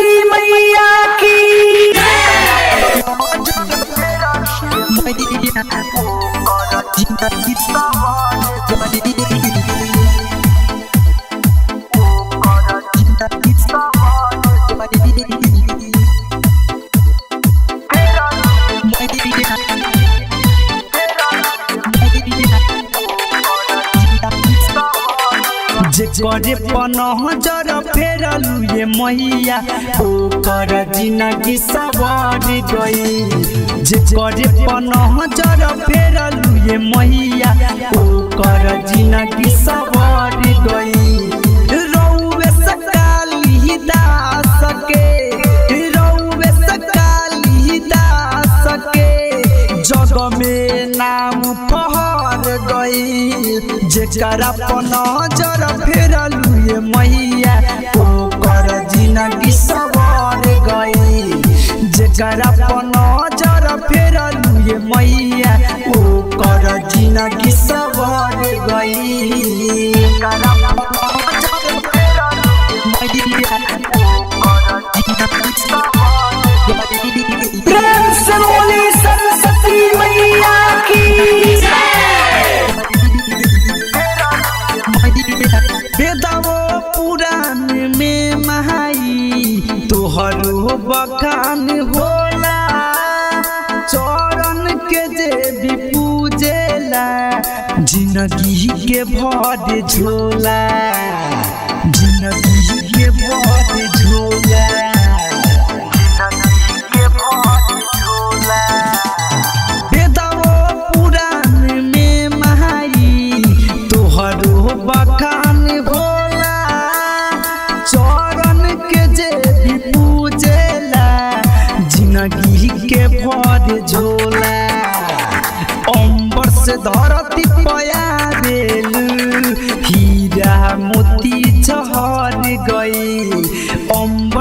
सरस्वती मैया की। जे करे पनहजर फेरलू ये मैया। ओकर जिनगी सवार गई। करे पनहजर फेरलू ये मैया। ओकर जिनगी सवार गई। रौवे दास के रौवे नाम गई जेकरा नज़र फेरलू ये मैया। ओकर ज़िंदगी सवर गई। जेकरा नज़र फिर ये मैया। ओकर ज़िंदगी सवर गई। में महाई, तोहर बखान होला। चरण के जे भी पूजेला, ज़िंदगी के भर झोला। ज़िंदगी के भर झोला।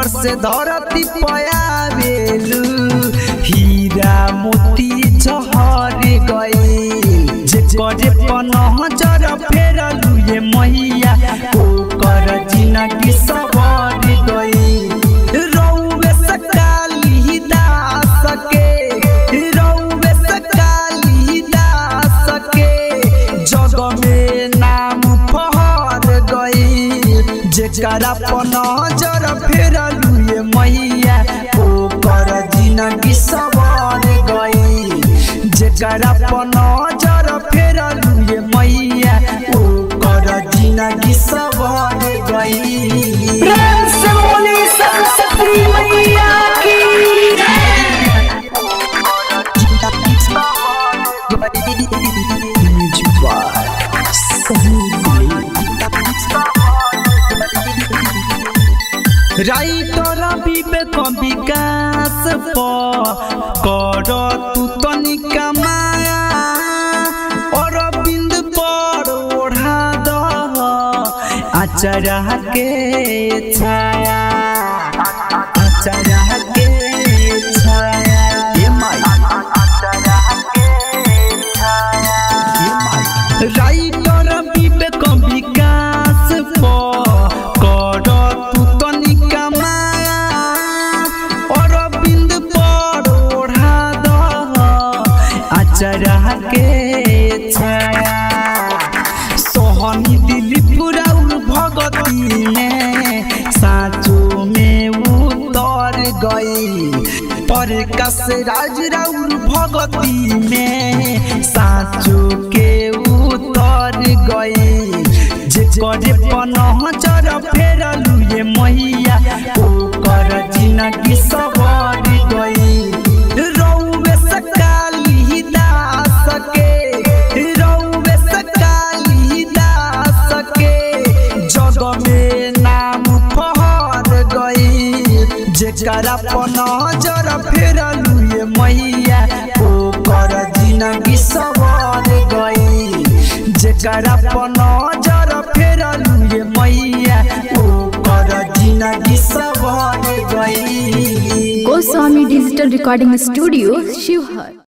से धरती पया हीरा मोती चहर गए जे करे पनहजर ये मैया ओकर जिनगी सवर गई जेकरा नज़र फेरलू ये मैया ओकर जिनगी सवार गई जेकरा नज़र फेरलू ये मैया ओकर सवार गई प्रेम से बोली सरस्वती मैया की राइटर विवेक विकास कर तू तनिका माया अरविंद पर ओढ़ा दह आचरा के छाया आचरा के छाया। ये आचरा के छाया। सोहनी दिली पुराउल भगती में साँचो में उतर गई। पर कस राज राउल भगती में साँचो के उतर गई। जे करे पनहजर फेरलू ये नज़र फेरलू ये मैया कर ज़िंदगी गई जेकरा अपन नज़र फेरलू ये मैया कर ज़िंदगी गई Goswami digital recording studio Sheohar.